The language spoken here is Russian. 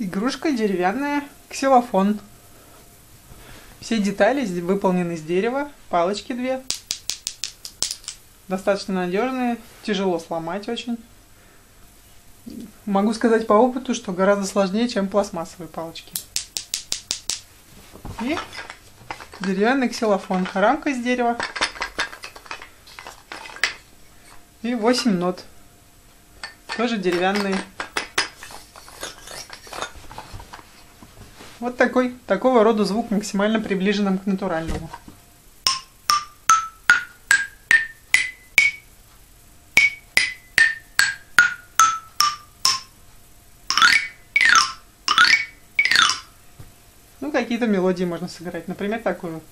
Игрушка деревянная, ксилофон. Все детали выполнены из дерева, палочки две. Достаточно надежные, тяжело сломать очень. Могу сказать по опыту, что гораздо сложнее, чем пластмассовые палочки. И деревянный ксилофон. Рамка из дерева. И 8 нот. Тоже деревянные. Вот такой, такого рода звук максимально приближенным к натуральному. Ну, какие-то мелодии можно сыграть. Например, такую.